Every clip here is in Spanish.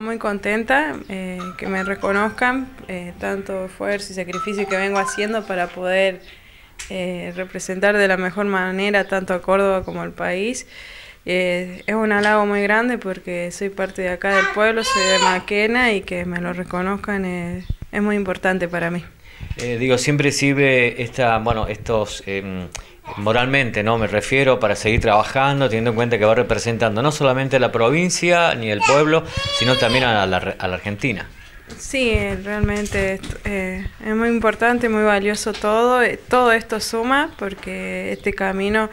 Muy contenta eh, que me reconozcan eh, tanto esfuerzo y sacrificio que vengo haciendo para poder eh, representar de la mejor manera tanto a Córdoba como al país. es un halago muy grande porque soy parte de acá del pueblo, soy de Maquena y que me lo reconozcan es, es muy importante para mí. digo, siempre sirve esta, bueno, estos em, moralmente, ¿no? Me refiero para seguir trabajando, teniendo en cuenta que va representando no solamente la provincia ni el pueblo, sino también a la, a la Argentina. Sí, realmente eh, es muy importante, muy valioso todo. Eh, todo esto suma porque este camino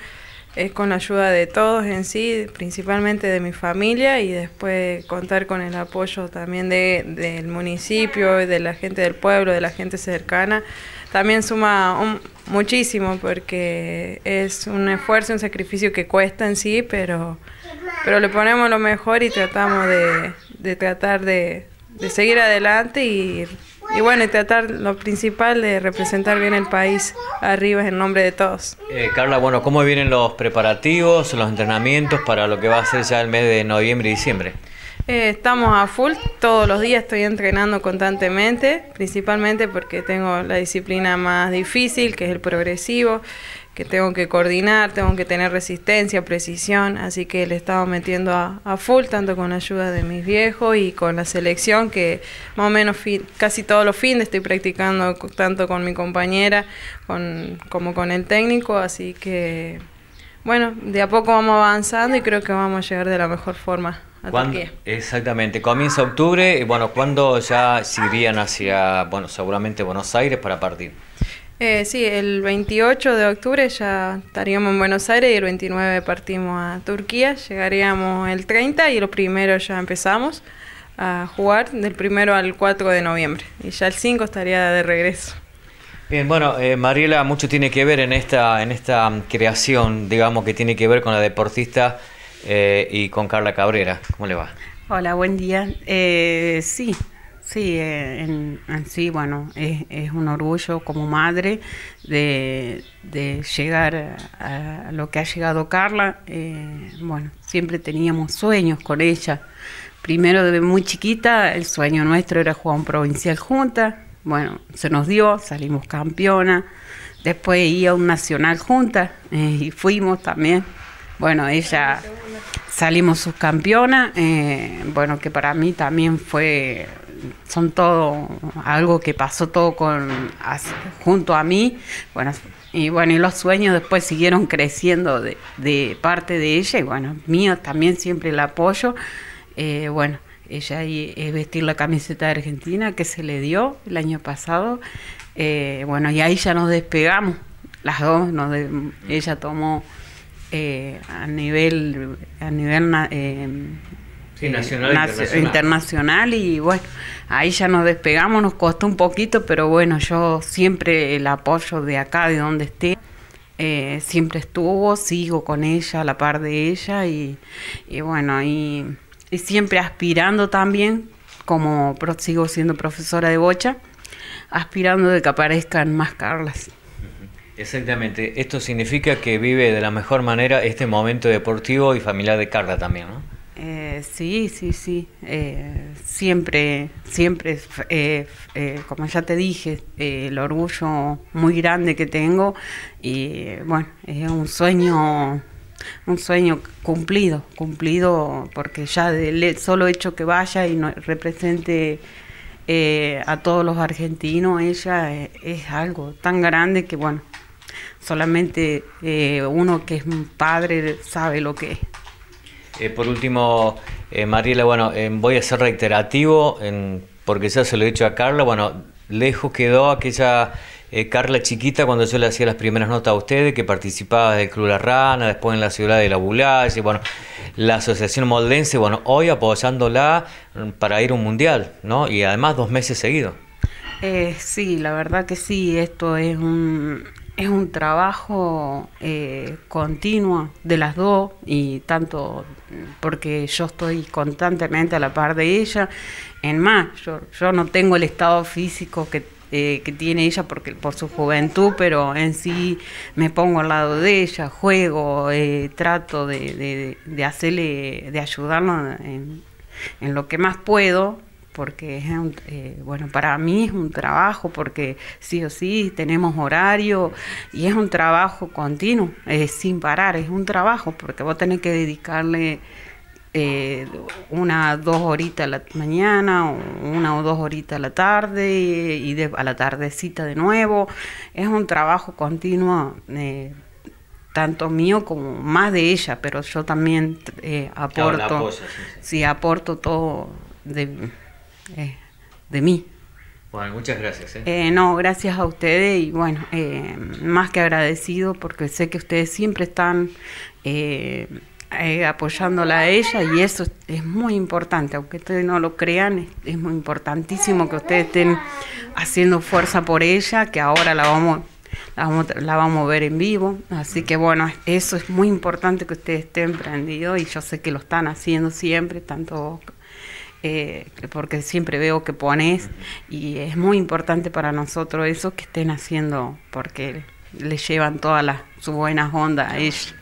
es con la ayuda de todos en sí, principalmente de mi familia y después contar con el apoyo también de, del municipio, de la gente del pueblo, de la gente cercana, también suma muchísimo porque es un esfuerzo, un sacrificio que cuesta en sí, pero, pero le ponemos lo mejor y tratamos de, de tratar de, de seguir adelante y y bueno, y tratar lo principal de representar bien el país arriba en nombre de todos. Eh, Carla, bueno, ¿cómo vienen los preparativos, los entrenamientos para lo que va a ser ya el mes de noviembre y diciembre? Eh, estamos a full, todos los días estoy entrenando constantemente, principalmente porque tengo la disciplina más difícil, que es el progresivo que tengo que coordinar, tengo que tener resistencia, precisión, así que le estaba metiendo a, full, tanto con la ayuda de mis viejos y con la selección, que más o menos casi todos los fines estoy practicando tanto con mi compañera con, como con el técnico, así que bueno, de a poco vamos avanzando y creo que vamos a llegar de la mejor forma. A Turquía. Exactamente, comienza octubre y bueno, ¿cuándo ya se irían hacia, bueno, seguramente Buenos Aires para partir? Eh, sí, el 28 de octubre ya estaríamos en Buenos Aires y el 29 partimos a Turquía, llegaríamos el 30 y lo primero ya empezamos a jugar del primero al 4 de noviembre y ya el 5 estaría de regreso. Bien, bueno, eh, Mariela, mucho tiene que ver en esta, en esta creación, digamos, que tiene que ver con la deportista eh, y con Carla Cabrera. ¿Cómo le va? Hola, buen día. Eh, sí, Sí, eh, sí, bueno, es, un orgullo como madre de, llegar a, lo que ha llegado Carla. Bueno, siempre teníamos sueños con ella. Primero, desde muy chiquita, el sueño nuestro era jugar un provincial junta. Bueno, se nos dio, salimos campeona. Después iba a un nacional junta y fuimos también. Bueno, ella salimos subcampeona, bueno, que para mí también fue son todo algo que pasó todo con junto a mí. Bueno y bueno y los sueños después siguieron creciendo de, parte de ella y bueno mío también siempre el apoyo. Eh, bueno ella es vestir la camiseta de Argentina que se le dio el año pasado. Eh, bueno y ahí ya nos despegamos las dos ella tomó eh, a nivel a nivel Sí, nacional, internacional. y bueno, ahí ya nos despegamos, nos costó un poquito, pero bueno, yo siempre el apoyo de acá, de donde esté, eh, siempre estuvo, sigo con ella, a la par de ella y, bueno, y, siempre aspirando también, como sigo siendo profesora de bocha, aspirando de que aparezcan más Carlas. Exactamente, esto significa que vive de la mejor manera este momento deportivo y familiar de Carla también, ¿no? Eh, sí, sí, sí. Eh, siempre, siempre, eh, como ya te dije, el orgullo muy grande que tengo y bueno, es un sueño, un sueño cumplido, cumplido porque ya del solo hecho que vaya y no, represente a todos los argentinos, ella es algo tan grande que bueno, solamente uno que es un padre sabe lo que es. Eh, por último, eh, Mariela, bueno, eh, voy a ser reiterativo porque ya se lo he dicho a Carla, bueno, lejos quedó aquella Carla chiquita cuando yo le hacía las primeras notas a ustedes, que participaba del Club La Rana, después en la ciudad de La Bulaye, bueno, la Asociación Moldense, bueno, hoy apoyándola para ir a un mundial, ¿no? Y además dos meses seguidos. sí, la verdad que sí, esto es un, es un trabajo eh, continuo de las dos y tanto porque yo estoy constantemente a la par de ella. En más, yo, yo no tengo el estado físico que, eh, tiene ella porque, por su juventud, pero en sí me pongo al lado de ella, juego, eh, trato de, hacerle, de ayudarla en lo que más puedo, porque es un, eh, bueno, para mí es un trabajo, porque sí o sí tenemos horario y es un trabajo continuo, sin parar, es un trabajo, porque vos tenés que dedicarle eh, una dos horitas a la mañana, una o dos horitas a la tarde y, a la tardecita de nuevo. Es un trabajo continuo, eh, tanto mío como más de ella, pero yo también eh, aporto, sí, aporto todo de, de mí. Bueno, muchas gracias. no, gracias a ustedes y bueno, más que agradecido porque sé que ustedes siempre están eh, apoyándola a ella y eso es muy importante, aunque ustedes no lo crean, es, muy importantísimo que ustedes estén haciendo fuerza por ella, que ahora la vamos, la vamos, a ver en vivo, así que bueno, eso es muy importante que ustedes estén prendidos y yo sé que lo están haciendo siempre, tanto eh, porque siempre veo que pones y es muy importante para nosotros eso que estén haciendo porque le llevan todas las su buenas ondas a ella.